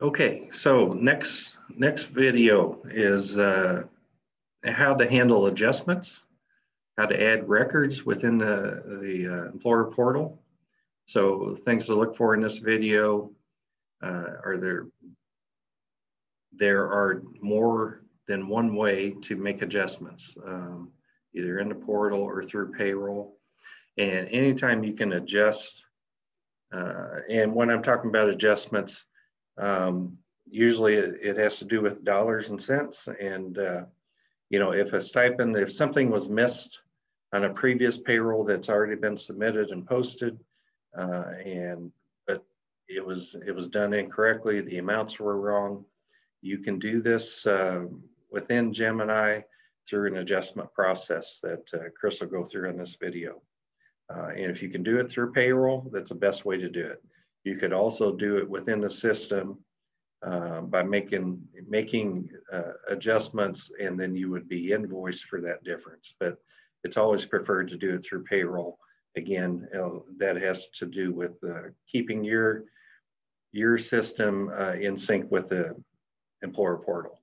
Okay, so next next video is uh, how to handle adjustments, how to add records within the, the uh, employer portal. So things to look for in this video uh, are there, there are more than one way to make adjustments, um, either in the portal or through payroll. And anytime you can adjust, uh, and when I'm talking about adjustments, um, usually it, it, has to do with dollars and cents. And, uh, you know, if a stipend, if something was missed on a previous payroll that's already been submitted and posted, uh, and but it was it was done incorrectly, the amounts were wrong. You can do this uh, within Gemini through an adjustment process that uh, Chris will go through in this video. Uh, and if you can do it through payroll, that's the best way to do it. You could also do it within the system uh, by making making uh, adjustments, and then you would be invoiced for that difference. But it's always preferred to do it through payroll. Again, uh, that has to do with uh, keeping your your system uh, in sync with the employer portal.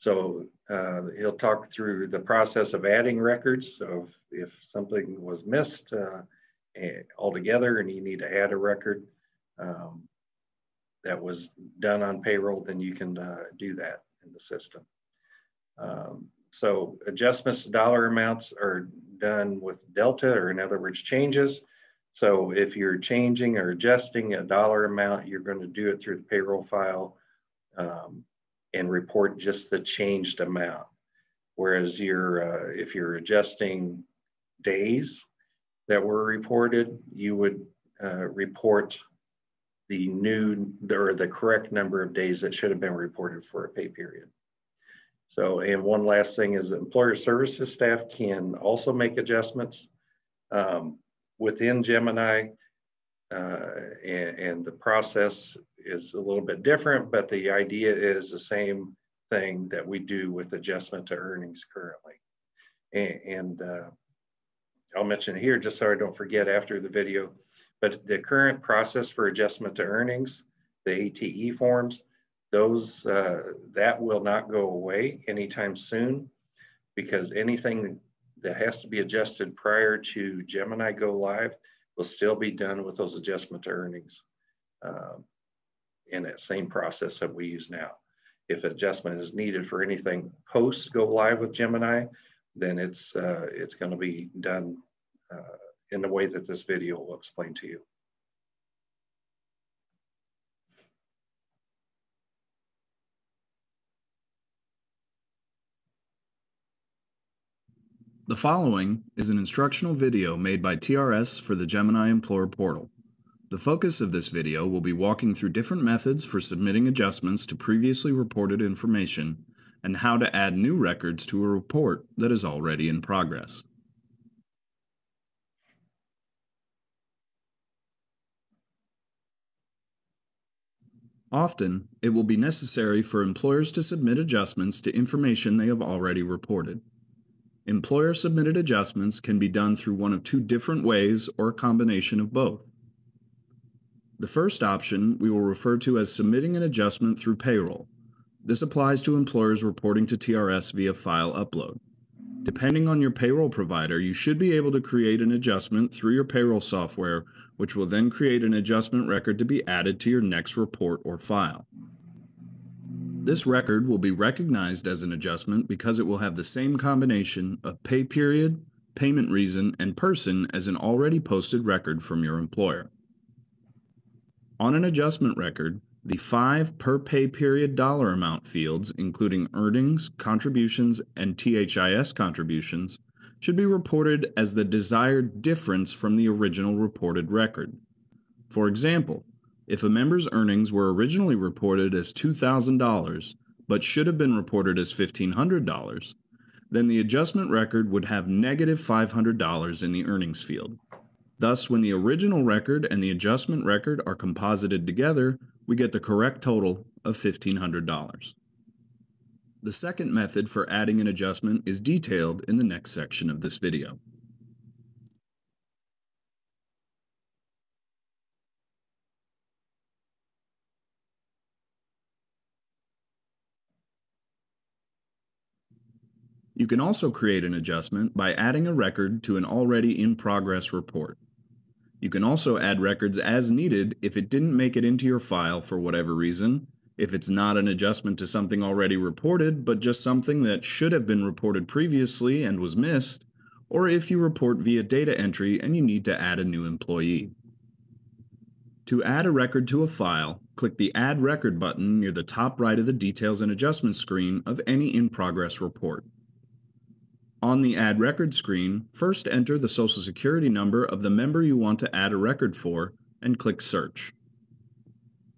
So uh, he'll talk through the process of adding records. So if, if something was missed, altogether and you need to add a record um, that was done on payroll, then you can uh, do that in the system. Um, so adjustments to dollar amounts are done with delta or in other words changes. So if you're changing or adjusting a dollar amount, you're going to do it through the payroll file um, and report just the changed amount. Whereas you're, uh, if you're adjusting days, that were reported, you would uh, report the new or the correct number of days that should have been reported for a pay period. So, and one last thing is employer services staff can also make adjustments um, within Gemini, uh, and, and, the process is a little bit different, but the idea is the same thing that we do with adjustment to earnings currently. And, and uh, I'll mention here just so I don't forget after the video, but the current process for adjustment to earnings, the ATE forms, those, uh, that will not go away anytime soon because anything that has to be adjusted prior to Gemini go live will still be done with those adjustment to earnings um, in that same process that we use now. If adjustment is needed for anything post go live with Gemini, then it's, uh, it's going to be done uh, in the way that this video will explain to you. The following is an instructional video made by TRS for the Gemini Employer Portal. The focus of this video will be walking through different methods for submitting adjustments to previously reported information and how to add new records to a report that is already in progress. Often, it will be necessary for employers to submit adjustments to information they have already reported. Employer submitted adjustments can be done through one of two different ways or a combination of both. The first option we will refer to as submitting an adjustment through payroll. This applies to employers reporting to TRS via file upload. Depending on your payroll provider, you should be able to create an adjustment through your payroll software, which will then create an adjustment record to be added to your next report or file. This record will be recognized as an adjustment because it will have the same combination of pay period, payment reason, and person as an already posted record from your employer. On an adjustment record, the five per pay period dollar amount fields, including earnings, contributions, and THIS contributions, should be reported as the desired difference from the original reported record. For example, if a member's earnings were originally reported as $2,000 but should have been reported as $1,500, then the adjustment record would have negative $500 in the earnings field. Thus, when the original record and the adjustment record are composited together, we get the correct total of $1,500. The second method for adding an adjustment is detailed in the next section of this video. You can also create an adjustment by adding a record to an already in progress report. You can also add records as needed if it didn't make it into your file for whatever reason, if it's not an adjustment to something already reported, but just something that should have been reported previously and was missed, or if you report via data entry and you need to add a new employee. To add a record to a file, click the Add Record button near the top right of the Details and Adjustments screen of any in-progress report. On the Add Record screen, first enter the Social Security number of the member you want to add a record for and click Search.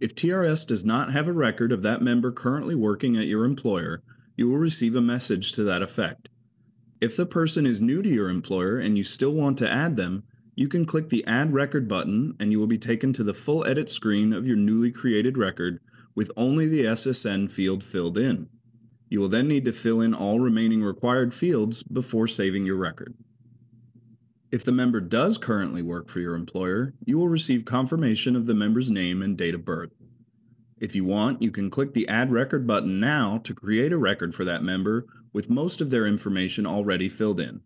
If TRS does not have a record of that member currently working at your employer, you will receive a message to that effect. If the person is new to your employer and you still want to add them, you can click the Add Record button and you will be taken to the full edit screen of your newly created record with only the SSN field filled in. You will then need to fill in all remaining required fields before saving your record. If the member does currently work for your employer, you will receive confirmation of the member's name and date of birth. If you want, you can click the Add Record button now to create a record for that member with most of their information already filled in.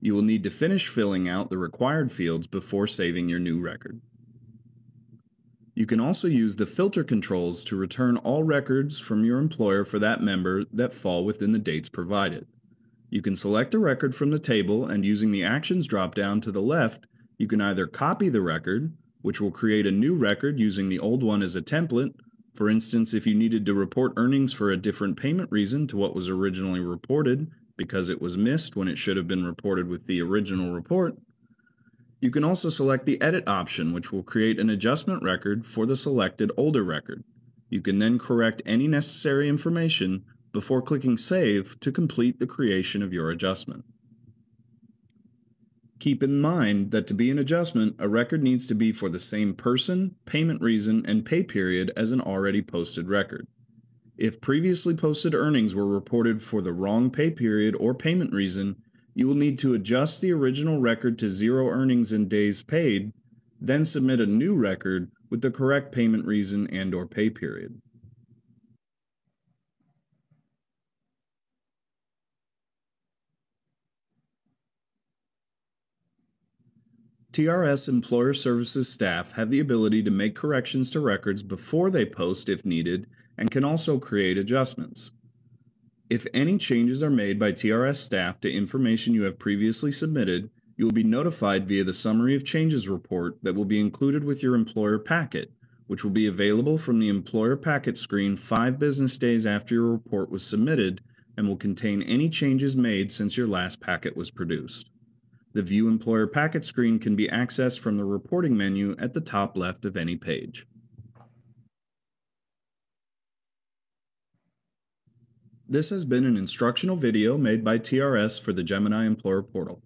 You will need to finish filling out the required fields before saving your new record. You can also use the filter controls to return all records from your employer for that member that fall within the dates provided. You can select a record from the table and using the Actions dropdown to the left, you can either copy the record, which will create a new record using the old one as a template. For instance, if you needed to report earnings for a different payment reason to what was originally reported because it was missed when it should have been reported with the original report, you can also select the Edit option, which will create an adjustment record for the selected older record. You can then correct any necessary information before clicking Save to complete the creation of your adjustment. Keep in mind that to be an adjustment, a record needs to be for the same person, payment reason, and pay period as an already posted record. If previously posted earnings were reported for the wrong pay period or payment reason, you will need to adjust the original record to zero earnings and days paid, then submit a new record with the correct payment reason and or pay period. TRS Employer Services staff have the ability to make corrections to records before they post if needed and can also create adjustments. If any changes are made by TRS staff to information you have previously submitted, you will be notified via the Summary of Changes report that will be included with your employer packet, which will be available from the employer packet screen five business days after your report was submitted and will contain any changes made since your last packet was produced. The View Employer Packet screen can be accessed from the reporting menu at the top left of any page. This has been an instructional video made by TRS for the Gemini Employer Portal.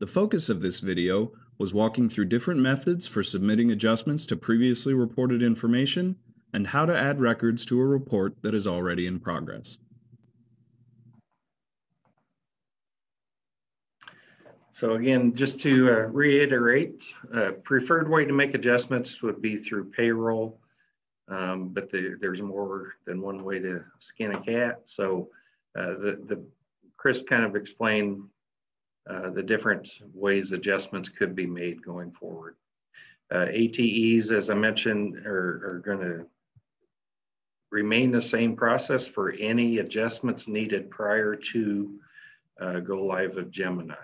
The focus of this video was walking through different methods for submitting adjustments to previously reported information and how to add records to a report that is already in progress. So again, just to uh, reiterate, uh, preferred way to make adjustments would be through payroll um, but the, there's more than one way to skin a cat. So uh, the, the Chris kind of explained uh, the different ways adjustments could be made going forward. Uh, ATEs, as I mentioned, are, are going to remain the same process for any adjustments needed prior to uh, go live of Gemini.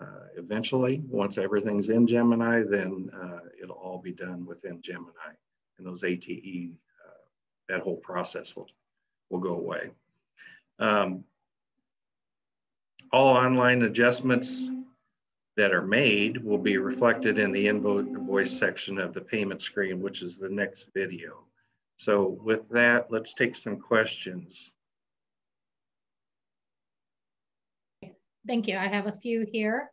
Uh, eventually, once everything's in Gemini, then uh, it'll all be done within Gemini and those ATE, uh, that whole process will, will go away. Um, all online adjustments that are made will be reflected in the invoice section of the payment screen, which is the next video. So with that, let's take some questions. Thank you. I have a few here.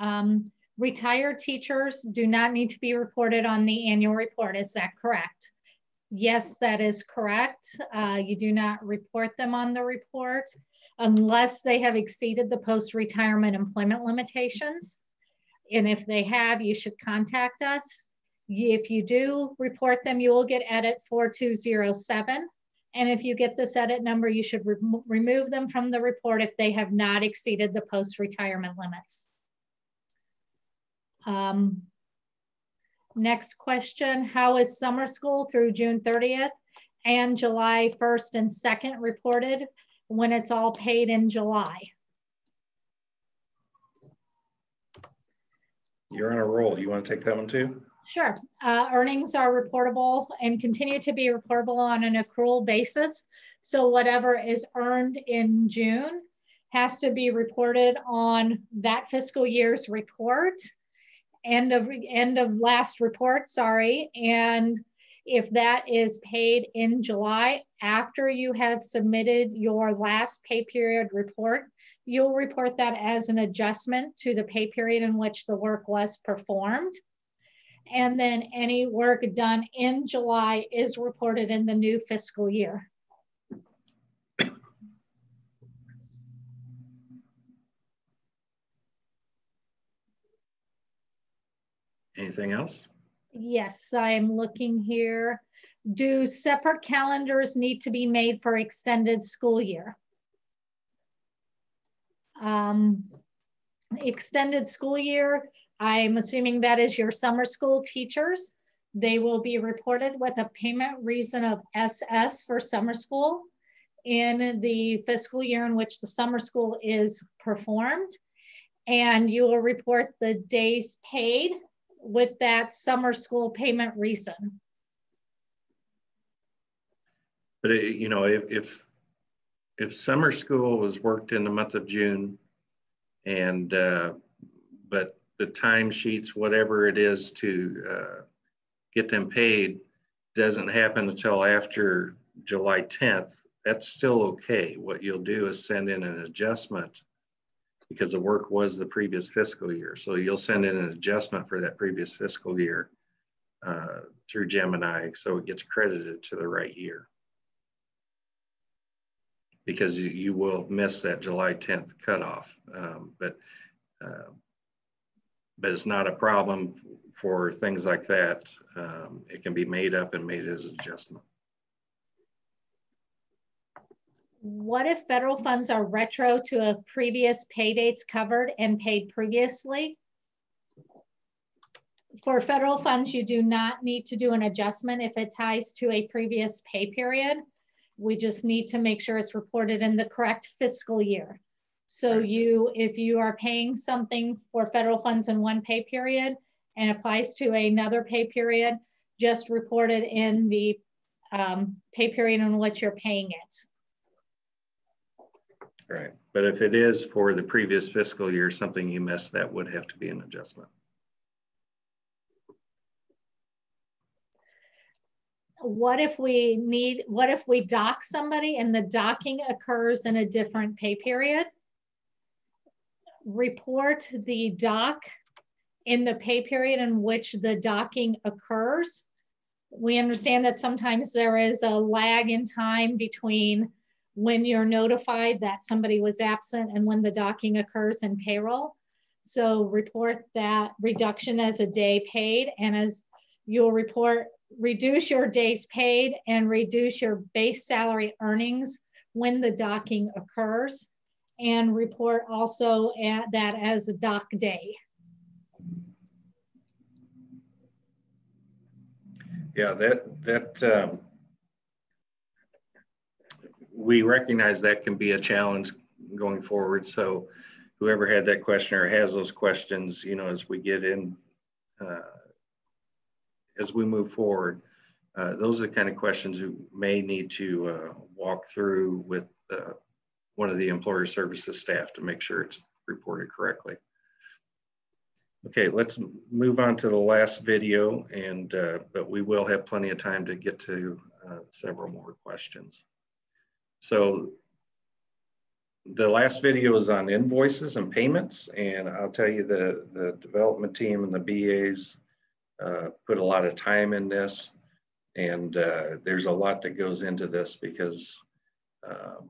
Um, Retired teachers do not need to be reported on the annual report. Is that correct? Yes, that is correct. Uh, you do not report them on the report unless they have exceeded the post-retirement employment limitations. And if they have, you should contact us. If you do report them, you will get edit 4207. And if you get this edit number, you should re remove them from the report if they have not exceeded the post-retirement limits. Um, next question, how is summer school through June 30th and July 1st and 2nd reported when it's all paid in July? You're on a roll. You want to take that one too? Sure. Uh, earnings are reportable and continue to be reportable on an accrual basis. So whatever is earned in June has to be reported on that fiscal year's report, end of end of last report, sorry. And if that is paid in July after you have submitted your last pay period report, you'll report that as an adjustment to the pay period in which the work was performed. And then any work done in July is reported in the new fiscal year. Anything else? Yes, I'm looking here. Do separate calendars need to be made for extended school year? Um, extended school year, I'm assuming that is your summer school teachers. They will be reported with a payment reason of SS for summer school in the fiscal year in which the summer school is performed. And you will report the days paid with that summer school payment reason. But it, you know, if, if if summer school was worked in the month of June, and uh, but the timesheets, whatever it is to uh, get them paid, doesn't happen until after July 10th. That's still okay. What you'll do is send in an adjustment because the work was the previous fiscal year. So you'll send in an adjustment for that previous fiscal year uh, through Gemini so it gets credited to the right year. Because you, you will miss that July 10th cutoff. Um, but, uh, but it's not a problem for things like that. Um, it can be made up and made as an adjustment. What if federal funds are retro to a previous pay dates covered and paid previously? For federal funds, you do not need to do an adjustment if it ties to a previous pay period. We just need to make sure it's reported in the correct fiscal year. So you, if you are paying something for federal funds in one pay period and applies to another pay period, just report it in the um, pay period in which you're paying it. Right. But if it is for the previous fiscal year, something you missed, that would have to be an adjustment. What if we need, what if we dock somebody and the docking occurs in a different pay period? Report the dock in the pay period in which the docking occurs. We understand that sometimes there is a lag in time between when you're notified that somebody was absent and when the docking occurs in payroll. So report that reduction as a day paid and as you'll report, reduce your days paid and reduce your base salary earnings when the docking occurs and report also at that as a dock day. Yeah, that, that, um, we recognize that can be a challenge going forward. So whoever had that question or has those questions, you know, as we get in, uh, as we move forward, uh, those are the kind of questions you may need to uh, walk through with uh, one of the employer services staff to make sure it's reported correctly. Okay, let's move on to the last video, and uh, but we will have plenty of time to get to uh, several more questions. So the last video is on invoices and payments, and I'll tell you the, the development team and the BAs uh, put a lot of time in this, and uh, there's a lot that goes into this because um,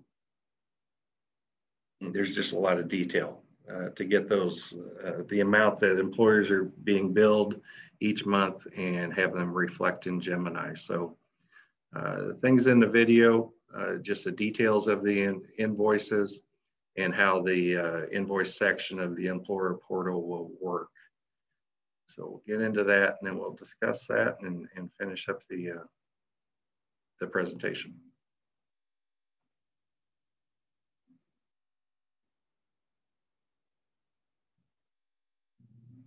there's just a lot of detail uh, to get those, uh, the amount that employers are being billed each month and have them reflect in Gemini. So Uh, the things in the video, uh, just the details of the in invoices and how the uh, invoice section of the employer portal will work. So we'll get into that and then we'll discuss that and, and finish up the, uh, the presentation.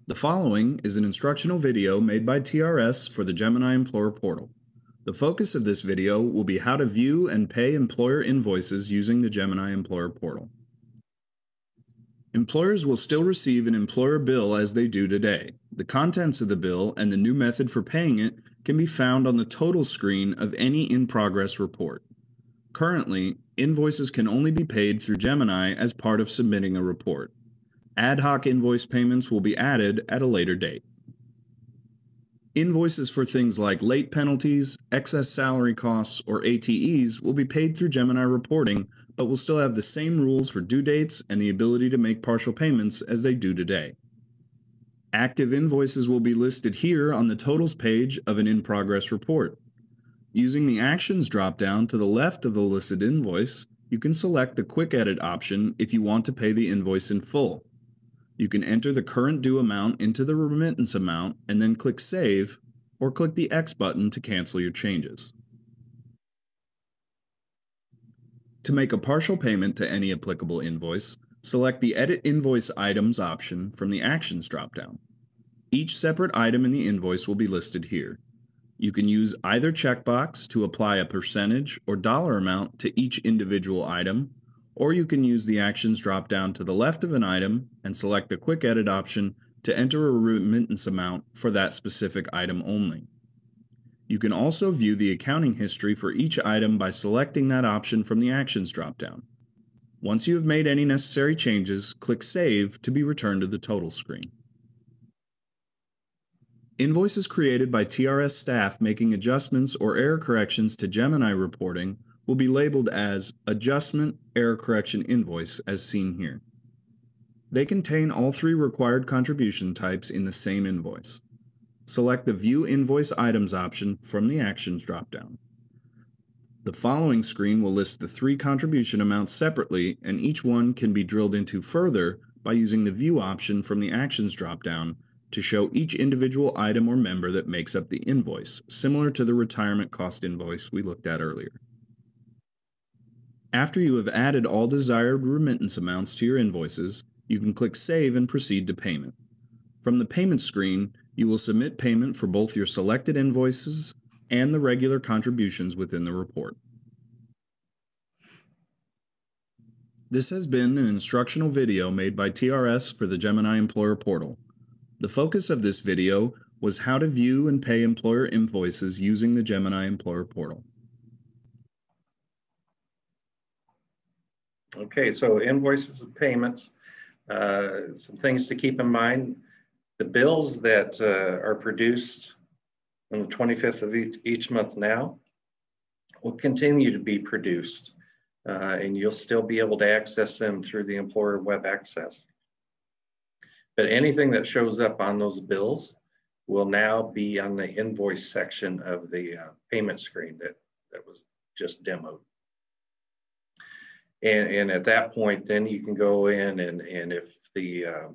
The following is an instructional video made by TRS for the Gemini Employer Portal. The focus of this video will be how to view and pay employer invoices using the Gemini Employer Portal. Employers will still receive an employer bill as they do today. The contents of the bill and the new method for paying it can be found on the total screen of any in-progress report. Currently, invoices can only be paid through Gemini as part of submitting a report. Ad hoc invoice payments will be added at a later date. Invoices for things like late penalties, excess salary costs, or ATEs will be paid through Gemini reporting, but will still have the same rules for due dates and the ability to make partial payments as they do today. Active invoices will be listed here on the totals page of an in-progress report. Using the Actions dropdown to the left of the listed invoice, you can select the Quick Edit option if you want to pay the invoice in full. You can enter the current due amount into the remittance amount and then click Save or click the X button to cancel your changes. To make a partial payment to any applicable invoice, select the Edit Invoice Items option from the Actions dropdown. Each separate item in the invoice will be listed here. You can use either checkbox to apply a percentage or dollar amount to each individual item or you can use the Actions drop-down to the left of an item and select the Quick Edit option to enter a remittance amount for that specific item only. You can also view the accounting history for each item by selecting that option from the Actions drop-down. Once you have made any necessary changes, click Save to be returned to the total screen. Invoices created by TRS staff making adjustments or error corrections to Gemini reporting will be labeled as Adjustment Error Correction Invoice as seen here. They contain all three required contribution types in the same invoice. Select the View Invoice Items option from the Actions dropdown. The following screen will list the three contribution amounts separately and each one can be drilled into further by using the View option from the Actions dropdown to show each individual item or member that makes up the invoice, similar to the retirement cost invoice we looked at earlier. After you have added all desired remittance amounts to your invoices, you can click Save and proceed to payment. From the payment screen, you will submit payment for both your selected invoices and the regular contributions within the report. This has been an instructional video made by TRS for the Gemini Employer Portal. The focus of this video was how to view and pay employer invoices using the Gemini Employer Portal. Okay, so invoices and payments. Uh, some things to keep in mind. The bills that uh, are produced on the 25th of each, each, month now will continue to be produced uh, and you'll still be able to access them through the employer web access. But anything that shows up on those bills will now be on the invoice section of the uh, payment screen that, that was just demoed. And, and at that point, then you can go in and, and if the, uh,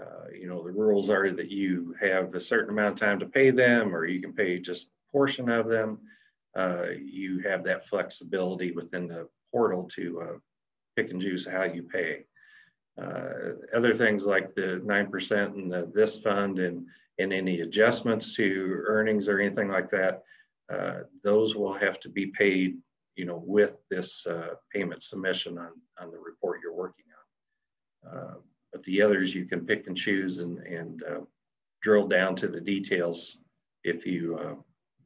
uh, you know, the rules are that you have a certain amount of time to pay them, or you can pay just a portion of them, uh, you have that flexibility within the portal to uh, pick and choose how you pay. Uh, other things like the 9% and the, this fund and, and any adjustments to earnings or anything like that, uh, those will have to be paid you know, with this uh, payment submission on, on the report you're working on. Uh, but the others you can pick and choose and, and uh, drill down to the details if you uh,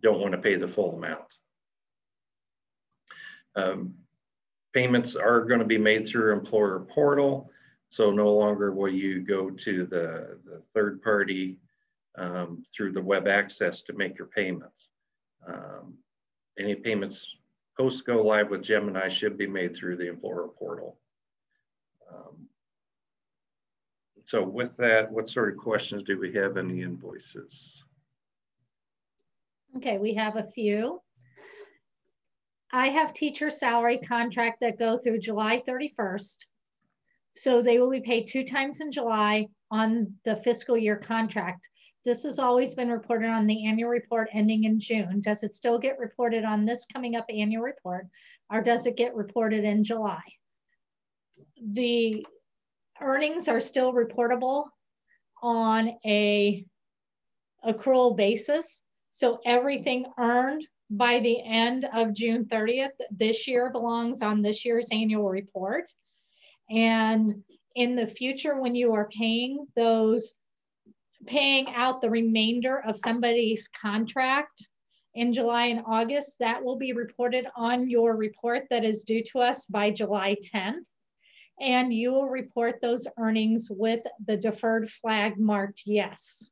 don't want to pay the full amount. Um, payments are going to be made through employer portal. So no longer will you go to the, the third party um, through the web access to make your payments. Um, any payments post go live with Gemini should be made through the employer portal. Um, so with that, what sort of questions do we have in the invoices? Okay, we have a few. I have teacher salary contract that go through July 31st. So they will be paid two times in July on the fiscal year contract. This has always been reported on the annual report ending in June. Does it still get reported on this coming up annual report or does it get reported in July? The earnings are still reportable on a accrual basis. So everything earned by the end of June 30th this year belongs on this year's annual report. And in the future, when you are paying those, paying out the remainder of somebody's contract in July and August, that will be reported on your report that is due to us by July 10th. And you will report those earnings with the deferred flag marked yes.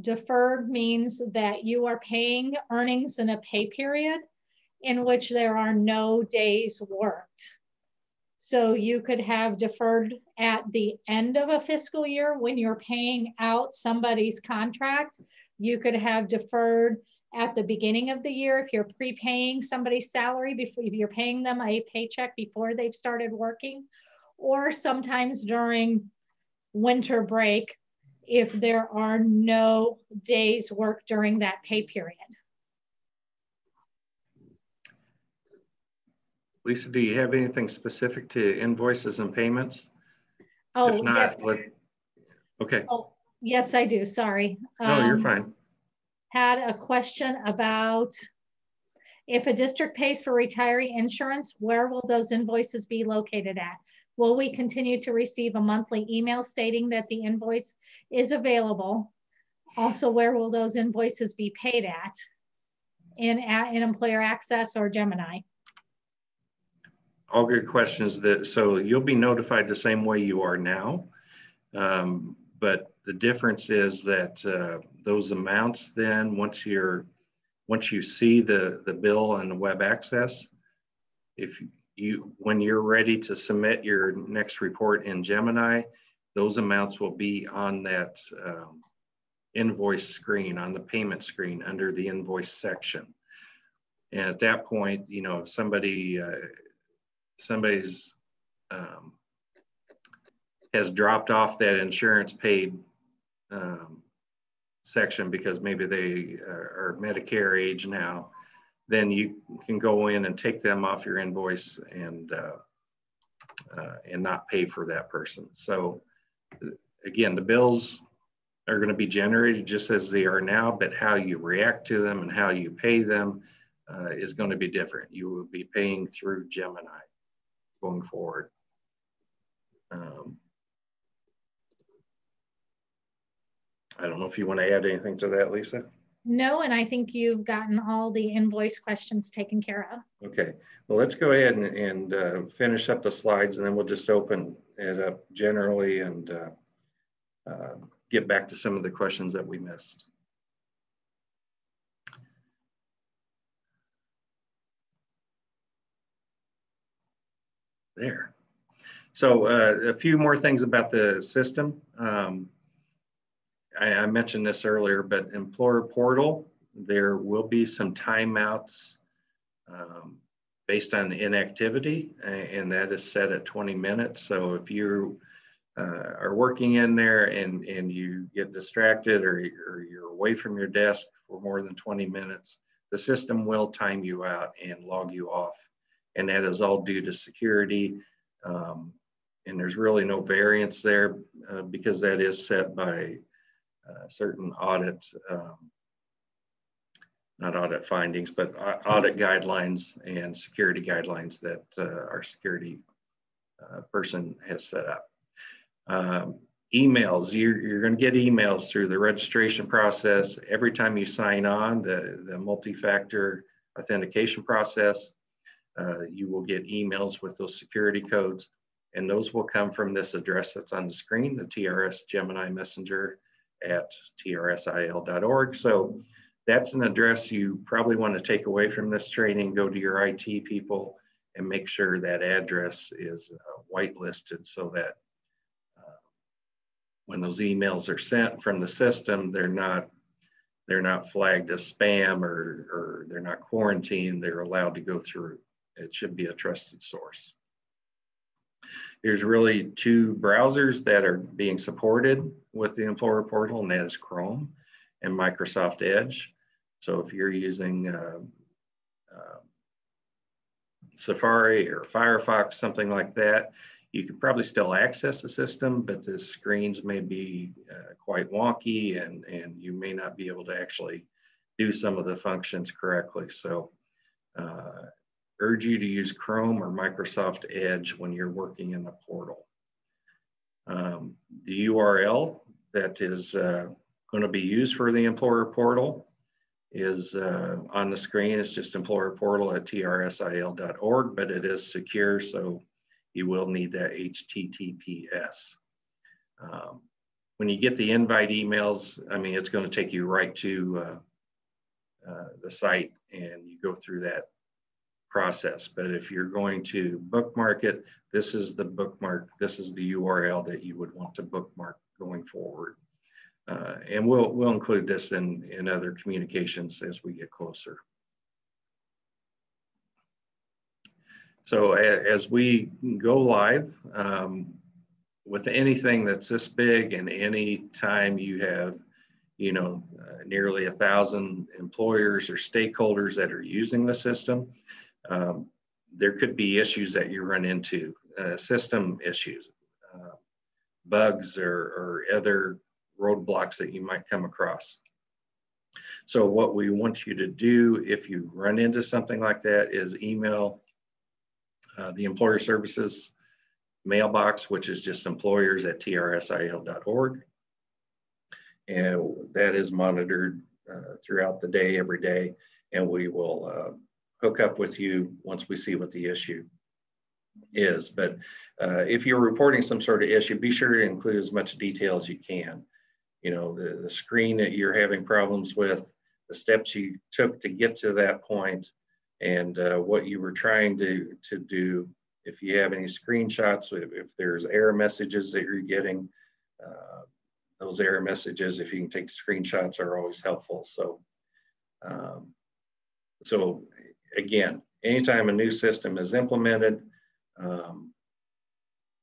Deferred means that you are paying earnings in a pay period in which there are no days worked. So you could have deferred at the end of a fiscal year when you're paying out somebody's contract. You could have deferred at the beginning of the year if you're prepaying somebody's salary before if you're paying them a paycheck before they've started working, or sometimes during winter break if there are no days worked during that pay period. Lisa, do you have anything specific to invoices and payments? Oh, if not, yes. let, okay. Oh, yes, I do. Sorry. No, you're Um, fine. Had a question about if a district pays for retiree insurance, where will those invoices be located at? Will we continue to receive a monthly email stating that the invoice is available? Also, where will those invoices be paid at? In, in Employer Access or Gemini? All good questions that, so you'll be notified the same way you are now. Um, but the difference is that uh, those amounts then, once you're, once you see the, the bill on the web access, if you, when you're ready to submit your next report in Gemini, those amounts will be on that um, invoice screen, on the payment screen under the invoice section. And at that point, you know, if somebody, uh, somebody's um, has dropped off that insurance paid um, section because maybe they are, are Medicare age now, then you can go in and take them off your invoice and uh, uh, and not pay for that person. So again, the bills are going to be generated just as they are now, but how you react to them and how you pay them uh, is going to be different. You will be paying through Gemini going forward. Um, I don't know if you want to add anything to that, Lisa. No, and I think you've gotten all the invoice questions taken care of. Okay, well, let's go ahead and, and uh, finish up the slides and then we'll just open it up generally and uh, uh, get back to some of the questions that we missed. There. So uh, a few more things about the system. Um, I, I mentioned this earlier, but employer portal, there will be some timeouts um, based on inactivity, and that is set at 20 minutes. So if you uh, are working in there and, and you get distracted or, or you're away from your desk for more than 20 minutes, the system will time you out and log you off. And that is all due to security. Um, and there's really no variance there uh, because that is set by uh, certain audit, um, not audit findings, but audit guidelines and security guidelines that uh, our security uh, person has set up. Um, emails, you're, you're going to get emails through the registration process. Every time you sign on, the, the multi-factor authentication process, uh, you will get emails with those security codes. And those will come from this address that's on the screen, the TRS Gemini Messenger at trsil.org. So that's an address you probably want to take away from this training, go to your IT people and make sure that address is uh, whitelisted so that uh, when those emails are sent from the system, they're not they're not flagged as spam or, or they're not quarantined, they're allowed to go through. It should be a trusted source. There's really two browsers that are being supported with the employer portal, and that is Chrome and Microsoft Edge. So if you're using uh, uh, Safari or Firefox, something like that, you can probably still access the system, but the screens may be uh, quite wonky and, and you may not be able to actually do some of the functions correctly. So uh, urge you to use Chrome or Microsoft Edge when you're working in the portal. Um, the URL that is uh, going to be used for the employer portal is uh, on the screen. It's just employer portal at trsil.org, but it is secure, so you will need that HTTPS. Um, when you get the invite emails, I mean, it's going to take you right to uh, uh, the site and you go through that process. But if you're going to bookmark it, this is the bookmark, this is the URL that you would want to bookmark going forward. Uh, and we'll, we'll include this in, in other communications as we get closer. So as we go live um, with anything that's this big and any time you have, you know, uh, nearly a thousand employers or stakeholders that are using the system, um, there could be issues that you run into, uh, system issues, uh, bugs or, or other roadblocks that you might come across. So what we want you to do if you run into something like that is email uh, the employer services mailbox, which is just employers at trsil.org. And that is monitored uh, throughout the day, every day. And we will uh, hook up with you once we see what the issue is. But uh, if you're reporting some sort of issue, be sure to include as much detail as you can. You know, the, the screen that you're having problems with, the steps you took to get to that point, and uh, what you were trying to, to do. If you have any screenshots, if, if there's error messages that you're getting, uh, those error messages, if you can take screenshots, are always helpful. So, um, so again, anytime a new system is implemented, um,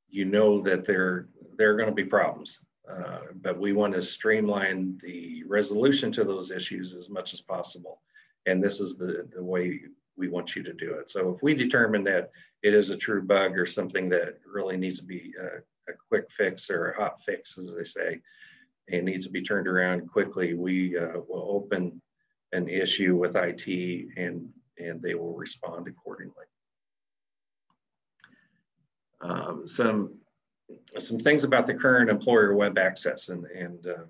you know that there, there are going to be problems. Uh, but we want to streamline the resolution to those issues as much as possible. And this is the, the way we want you to do it. So if we determine that it is a true bug or something that really needs to be a, a quick fix or a hot fix, as they say, it needs to be turned around quickly, we uh, will open an issue with IT and, and they will respond accordingly. Um, some, some things about the current employer web access and, and uh,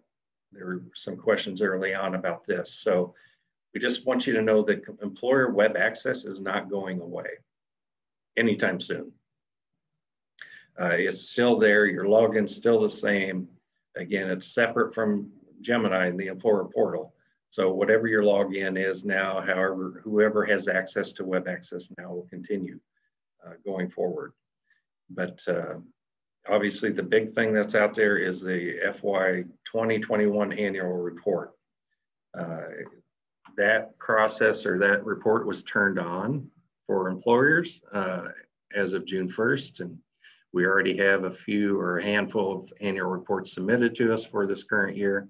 there were some questions early on about this. So we just want you to know that employer web access is not going away anytime soon. Uh, it's still there, your login's still the same. Again, it's separate from Gemini and the employer portal. So whatever your login is now, however, whoever has access to web access now will continue uh, going forward. But uh, obviously the big thing that's out there is the FY 2021 annual report. Uh, that process or that report was turned on for employers uh, as of June 1st. And we already have a few or a handful of annual reports submitted to us for this current year.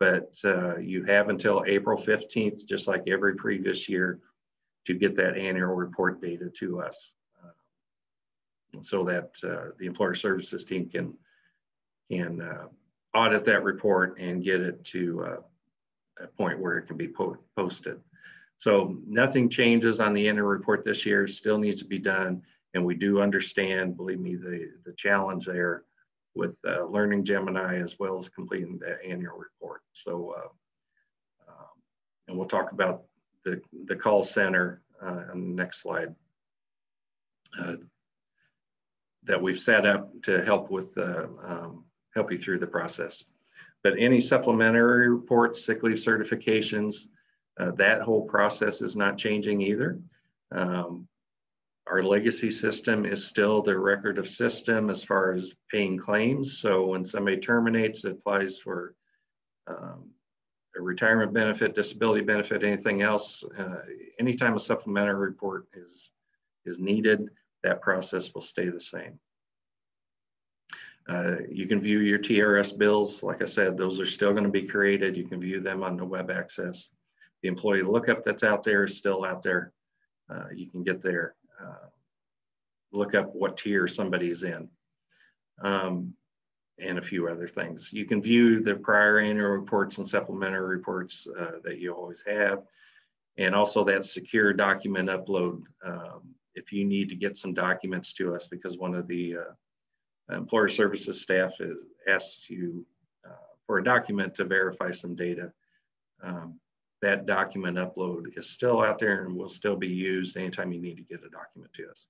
But uh, you have until April 15th, just like every previous year, to get that annual report data to us uh, so that uh, the employer services team can, can uh, audit that report and get it to uh, a point where it can be po posted. So nothing changes on the annual report this year, still needs to be done. And we do understand, believe me, the, the challenge there with uh, learning Gemini as well as completing the annual report. So, uh, um, and we'll talk about the, the call center uh, on the next slide uh, that we've set up to help with, uh, um, help you through the process. But any supplementary reports, sick leave certifications, uh, that whole process is not changing either. Um, our legacy system is still the record of system as far as paying claims. So when somebody terminates, it applies for um, retirement benefit, disability benefit, anything else, uh, anytime a supplementary report is, is needed, that process will stay the same. Uh, you can view your TRS bills. Like I said, those are still going to be created. You can view them on the web access. The employee lookup that's out there is still out there. Uh, you can get there, uh, look up what tier somebody's in, um, and a few other things. You can view the prior annual reports and supplementary reports uh, that you always have, and also that secure document upload um, if you need to get some documents to us because one of the uh, employer services staff is asked you uh, for a document to verify some data. Um, that document upload is still out there and will still be used anytime you need to get a document to us.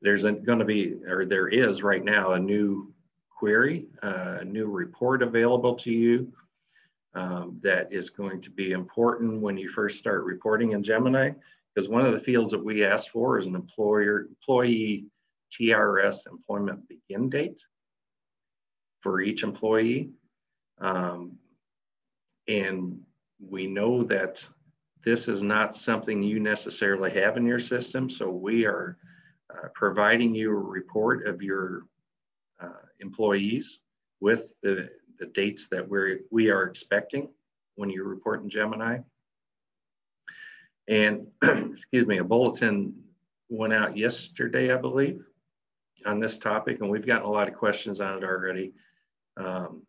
There's going to be, or there is right now, a new query, uh, a new report available to you um, that is going to be important when you first start reporting in Gemini, because one of the fields that we asked for is an employer employee TRS employment begin date for each employee. Um, and we know that this is not something you necessarily have in your system. So we are uh, providing you a report of your uh, employees with the, the dates that we're, we are expecting when you report in Gemini. And excuse me, a bulletin went out yesterday, I believe, on this topic, and we've gotten a lot of questions on it already. Um,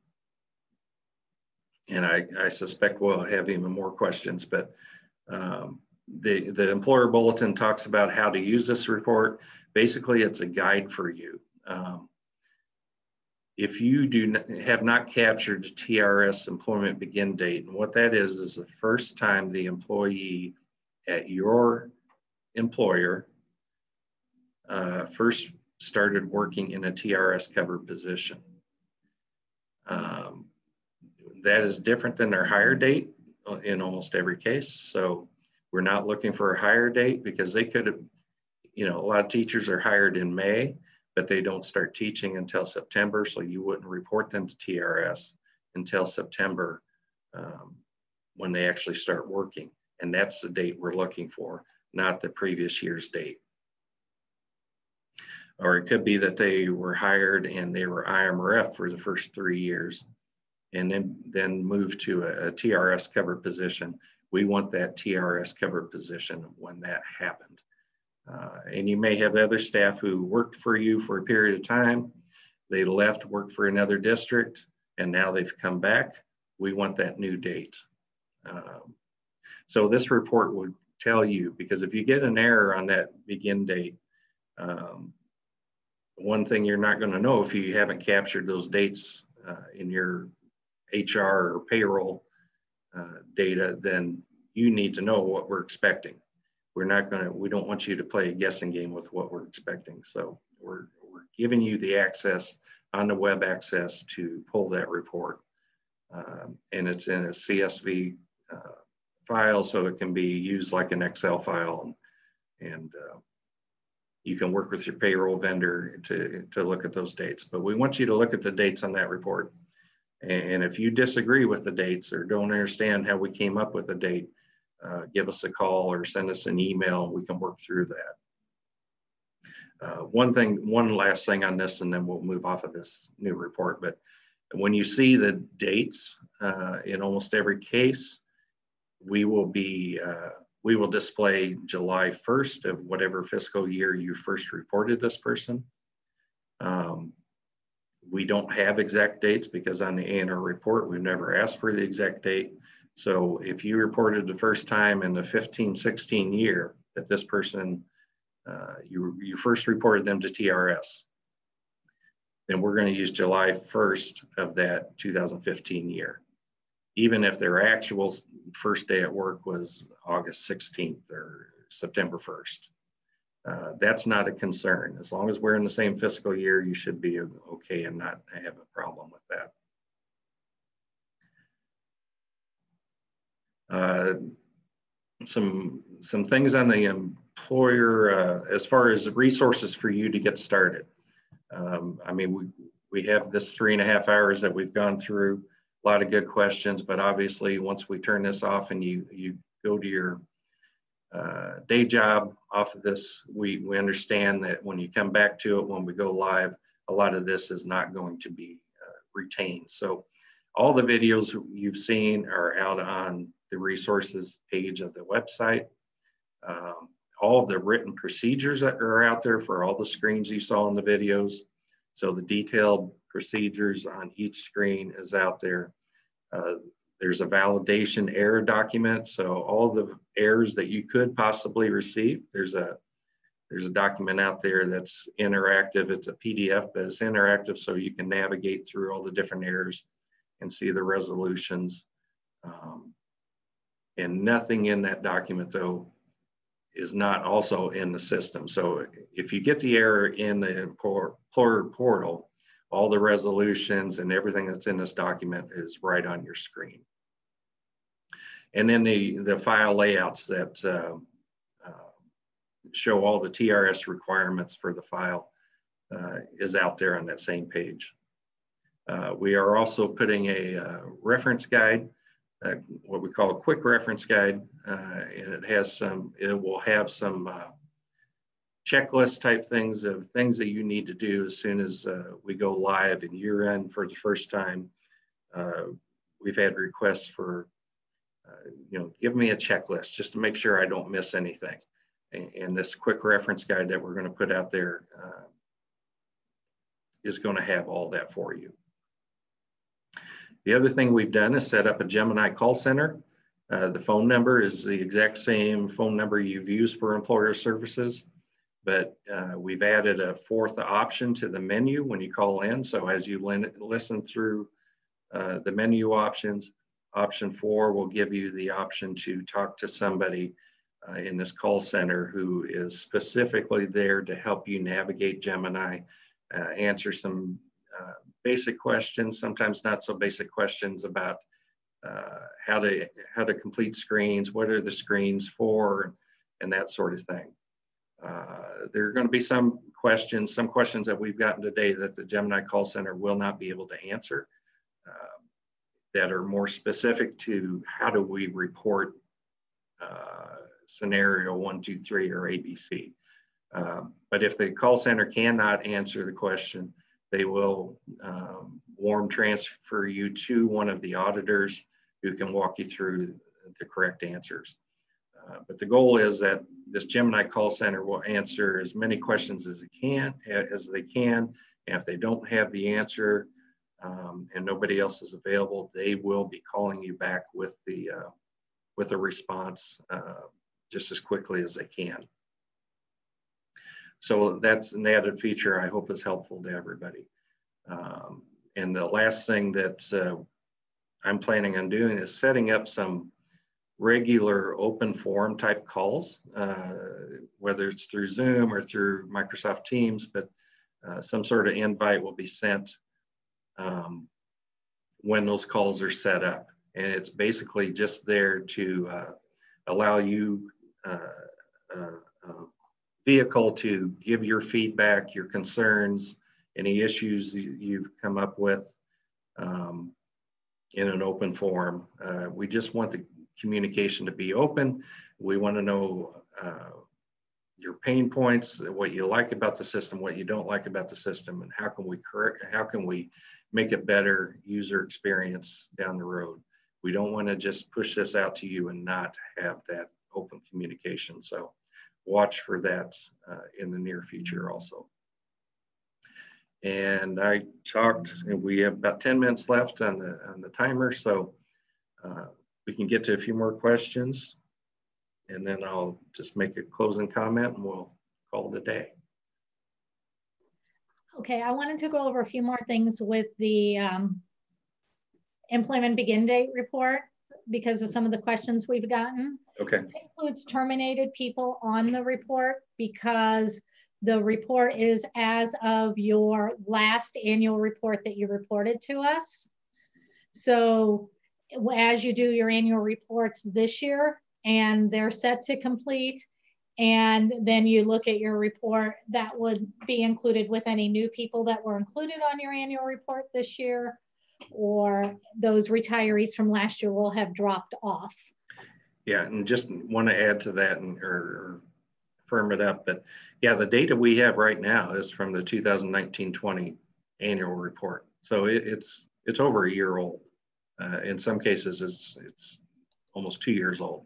and I, I, suspect we'll have even more questions, but um, the, the employer bulletin talks about how to use this report. Basically, it's a guide for you. Um, if you do have not captured TRS employment begin date, and what that is, is the first time the employee at your employer uh, first started working in a TRS covered position. Um, that is different than their hire date in almost every case. So we're not looking for a hire date because they could have, you know, a lot of teachers are hired in May, but they don't start teaching until September. So you wouldn't report them to TRS until September um, when they actually start working. And that's the date we're looking for, not the previous year's date or it could be that they were hired and they were IMRF for the first three years and then, then moved to a, a TRS covered position. We want that TRS covered position when that happened. Uh, and you may have other staff who worked for you for a period of time. They left, worked for another district, and now they've come back. We want that new date. Um, so this report would tell you, because if you get an error on that begin date, um, one thing you're not going to know if you haven't captured those dates uh, in your HR or payroll uh, data, then you need to know what we're expecting. We're not going to, we don't want you to play a guessing game with what we're expecting. So we're, we're giving you the access on the web access to pull that report. Um, and it's in a CSV uh, file, so it can be used like an Excel file. And, and uh, you can work with your payroll vendor to, to look at those dates. But we want you to look at the dates on that report. And if you disagree with the dates or don't understand how we came up with a date, uh, give us a call or send us an email. We can work through that. Uh, one thing, one last thing on this, and then we'll move off of this new report. But when you see the dates uh, in almost every case, we will be uh, we will display July 1st of whatever fiscal year you first reported this person. Um, we don't have exact dates because on the ANR report, we've never asked for the exact date. So if you reported the first time in the 15, 16 year that this person, uh, you, you first reported them to TRS, then we're going to use July 1st of that 2015 year even if their actual first day at work was August 16th or September 1st. Uh, that's not a concern. As long as we're in the same fiscal year, you should be okay and not have a problem with that. Uh, some some things on the employer uh, as far as resources for you to get started. Um, I mean, we we have this three and a half hours that we've gone through. a lot of good questions, but obviously once we turn this off and you, you go to your uh, day job off of this, we, we understand that when you come back to it, when we go live, a lot of this is not going to be uh, retained. So all the videos you've seen are out on the resources page of the website. Um, all the written procedures that are out there for all the screens you saw in the videos. So the detailed procedures on each screen is out there. Uh, there's a validation error document. So all the errors that you could possibly receive, there's a there's a document out there that's interactive. It's a PDF, but it's interactive so you can navigate through all the different errors and see the resolutions. Um, and nothing in that document though is not also in the system. So if you get the error in the employer portal, all the resolutions and everything that's in this document is right on your screen. And then the, the file layouts that uh, uh, show all the TRS requirements for the file uh, is out there on that same page. Uh, we are also putting a uh, reference guide, uh, what we call a quick reference guide, and it has some, it will have some checklist type things of things that you need to do as soon as we go live in year end for the first time. we've had requests for uh, you know, give me a checklist just to make sure I don't miss anything. And, and this quick reference guide that we're going to put out there uh, is going to have all that for you. The other thing we've done is set up a Gemini call center. Uh, the phone number is the exact same phone number you've used for employer services, but uh, we've added a fourth option to the menu when you call in. So as you listen through uh, the menu options, option four will give you the option to talk to somebody uh, in this call center who is specifically there to help you navigate Gemini, uh, answer some uh, basic questions, sometimes not so basic questions about uh, how to how to complete screens, what are the screens for, and that sort of thing. Uh, there are going to be some questions, some questions that we've gotten today that the Gemini call center will not be able to answer uh, that are more specific to how do we report uh, scenario one, two, three, or ABC. Um, but if the call center cannot answer the question, they will um, warm transfer you to one of the auditors who can walk you through the correct answers. Uh, but the goal is that this Gemini call center will answer as many questions as it can, as they can. And if they don't have the answer um, and nobody else is available, they will be calling you back with the uh, with a response uh, just as quickly as they can. So that's an added feature I hope is helpful to everybody. Um, and the last thing that uh, I'm planning on doing is setting up some regular open forum type calls, uh, whether it's through Zoom or through Microsoft Teams, but uh, some sort of invite will be sent um, when those calls are set up. And it's basically just there to uh, allow you uh, uh, vehicle to give your feedback, your concerns, any issues you've come up with um, in an open forum. Uh, we just want the communication to be open. We want to know uh, your pain points, what you like about the system, what you don't like about the system, and how can we correct, how can we make a better user experience down the road. We don't want to just push this out to you and not have that open communication. So watch for that uh, in the near future also. And I talked, and we have about 10 minutes left on the, on the timer. So uh, we can get to a few more questions and then I'll just make a closing comment and we'll call it a day. Okay, I wanted to go over a few more things with the um, employment begin date report because of some of the questions we've gotten. Okay. It includes terminated people on the report because the report is as of your last annual report that you reported to us. So as you do your annual reports this year and they're set to complete, and then you look at your report that would be included with any new people that were included on your annual report this year. or those retirees from last year will have dropped off. Yeah, and just want to add to that and or, or firm it up. But yeah, the data we have right now is from the 2019-20 annual report. So it, it's it's over a year old. Uh, in some cases, it's it's almost two years old.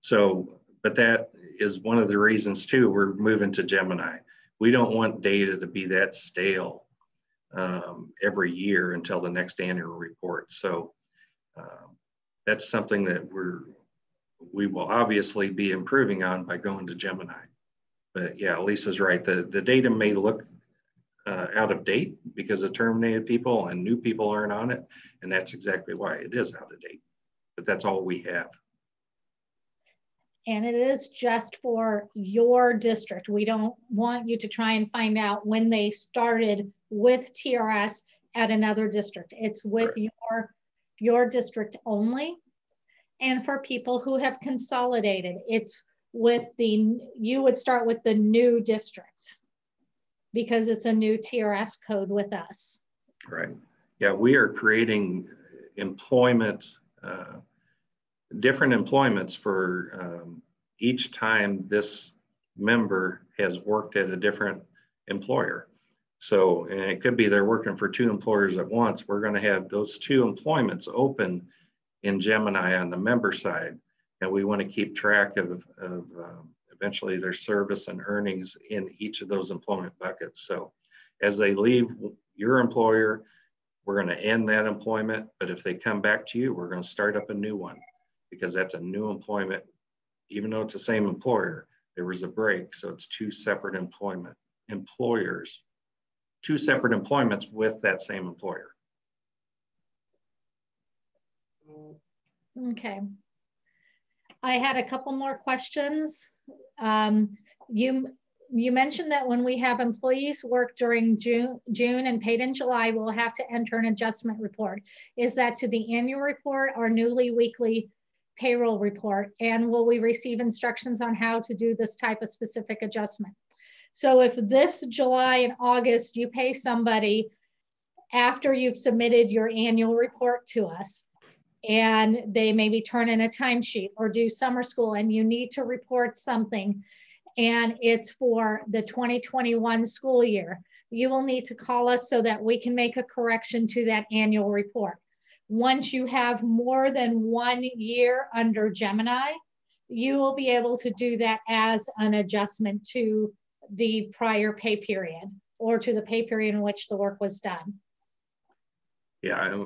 So, but that is one of the reasons too. We're moving to Gemini. We don't want data to be that stale um, every year until the next annual report. So um, that's something that we're we will obviously be improving on by going to Gemini. But yeah, Lisa's right. The the data may look uh, out of date because of terminated people and new people aren't on it, and that's exactly why it is out of date. But that's all we have. And it is just for your district. We don't want you to try and find out when they started with TRS at another district. It's with right. your your district only. And for people who have consolidated, it's with the you would start with the new district because it's a new TRS code with us. Right. Yeah, we are creating employment, uh, different employments for um, each time this member has worked at a different employer. So, and it could be they're working for two employers at once. We're going to have those two employments open in Gemini on the member side. And we want to keep track of, of um, eventually their service and earnings in each of those employment buckets. So as they leave your employer, we're going to end that employment. But if they come back to you, we're going to start up a new one because that's a new employment. Even though it's the same employer, there was a break. So it's two separate employment employers, two separate employments with that same employer. Okay. I had a couple more questions. Um, you you mentioned that when we have employees work during June, June and paid in July, we'll have to enter an adjustment report. Is that to the annual report or newly weekly payroll report? And will we receive instructions on how to do this type of specific adjustment? So if this July and August you pay somebody after you've submitted your annual report to us, and they maybe turn in a timesheet or do summer school and you need to report something and it's for the 2021 school year, you will need to call us so that we can make a correction to that annual report. Once you have more than one year under Gemini, you will be able to do that as an adjustment to the prior pay period or to the pay period in which the work was done. Yeah,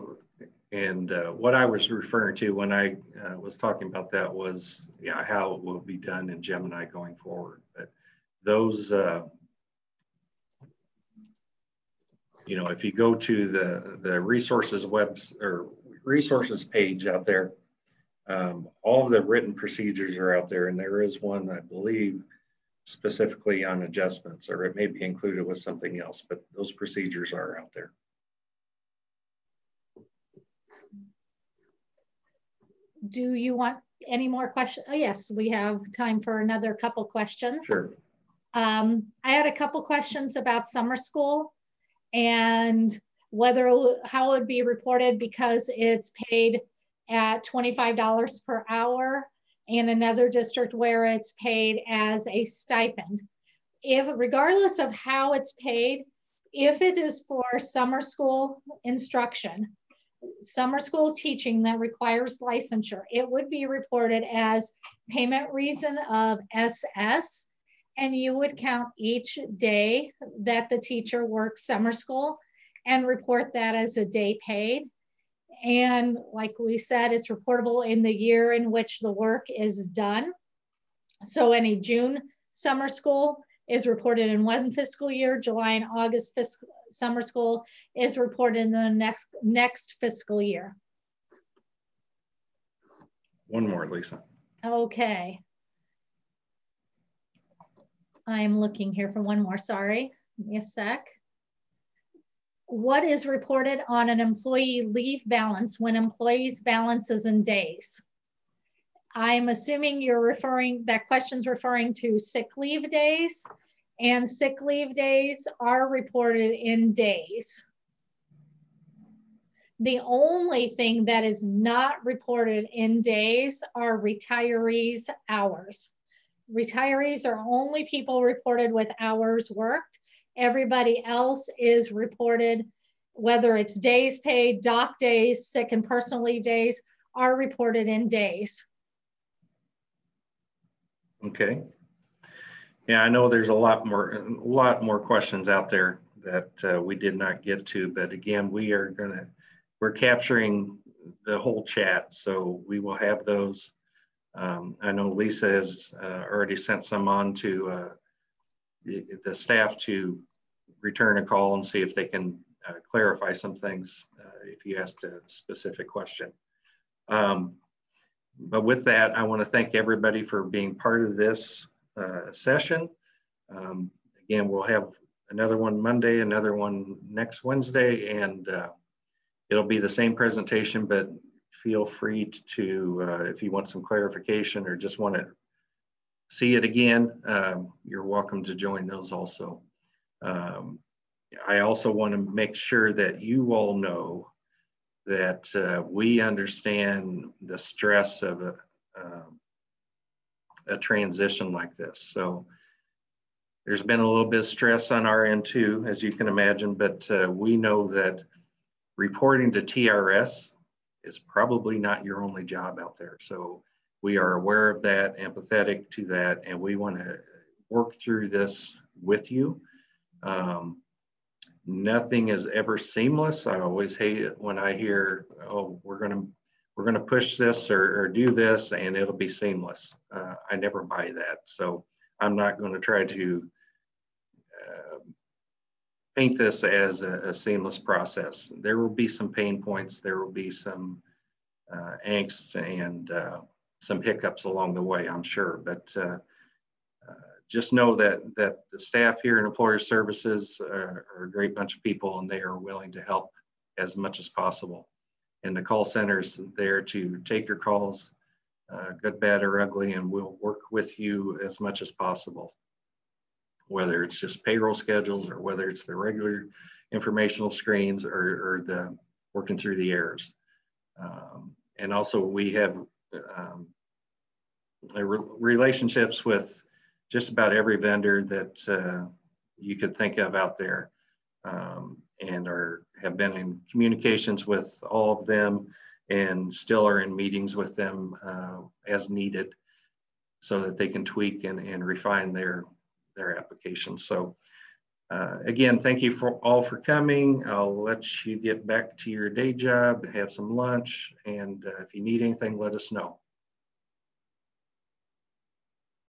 and uh, what I was referring to when I uh, was talking about that was, yeah, how it will be done in Gemini going forward. But those, uh, you know, if you go to the the resources webs or resources page out there, um, all of the written procedures are out there, and there is one I believe specifically on adjustments, or it may be included with something else, but those procedures are out there. Do you want any more questions? Oh, yes, we have time for another couple questions. Sure. Um, I had a couple questions about summer school and whether how it would be reported because it's paid at $25 per hour and another district where it's paid as a stipend. If regardless of how it's paid, if it is for summer school instruction, summer school teaching that requires licensure, it would be reported as payment reason of SS, and you would count each day that the teacher works summer school and report that as a day paid. And like we said, it's reportable in the year in which the work is done. So any June summer school is reported in one fiscal year, July and August fiscal summer school is reported in the next next fiscal year. One more, Lisa. Okay. I'm looking here for one more, sorry. Give me a sec. What is reported on an employee leave balance when employees balances in days? I'm assuming you're referring, that question's referring to sick leave days and sick leave days are reported in days. The only thing that is not reported in days are retirees' hours. Retirees are only people reported with hours worked. Everybody else is reported, whether it's days paid, dock days, sick and personal leave days, are reported in days. Okay. Yeah, I know there's a lot more, a lot more questions out there that uh, we did not get to, but again, we are gonna, we're capturing the whole chat, so we will have those. Um, I know Lisa has uh, already sent some on to uh, the, the, staff to return a call and see if they can uh, clarify some things uh, if you asked a specific question. Um, but with that, I want to thank everybody for being part of this uh, session. Um, again, we'll have another one Monday, another one next Wednesday, and uh, it'll be the same presentation, but feel free to, uh, if you want some clarification or just want to see it again, um, you're welcome to join those also. Um, I also want to make sure that you all know that uh, we understand the stress of a, uh, a transition like this. So there's been a little bit of stress on our end too, as you can imagine, but uh, we know that reporting to TRS is probably not your only job out there. So we are aware of that, empathetic to that, and we want to work through this with you. Um, nothing is ever seamless. I always hate it when I hear, "Oh, we're gonna we're gonna push this or, or do this, and it'll be seamless." Uh, I never buy that, so I'm not going to try to uh, paint this as a, a, seamless process. There will be some pain points. There will be some uh, angst and uh, some hiccups along the way, I'm sure, but uh, just know that that the staff here in employer services are, are, a great bunch of people and they are willing to help as much as possible. And the call center is there to take your calls, uh, good, bad, or ugly, and we'll work with you as much as possible. Whether it's just payroll schedules or whether it's the regular informational screens or, or the working through the errors. Um, and also we have um, relationships with just about every vendor that uh, you could think of out there um, and are have been in communications with all of them and still are in meetings with them uh, as needed so that they can tweak and, and refine their their applications. So uh, again thank you for all for coming. I'll let you get back to your day job have some lunch and uh, if you need anything let us know